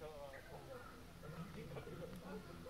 Thank you.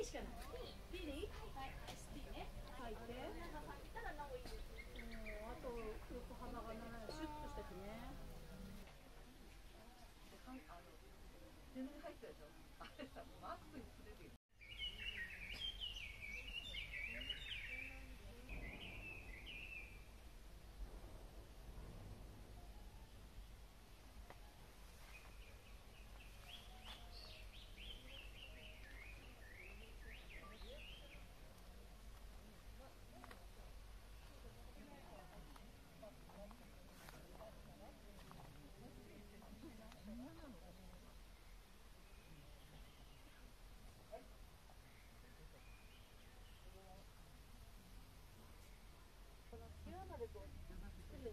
T しかない。P でい。い。はい。ST ね。入ってうあと横幅が長い。シュッとしててね。手縫い。入ってるでしょあれさマスクにすれ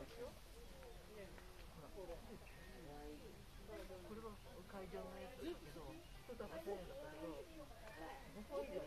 これは会場のやつだけど人とはせんだったけど5本以上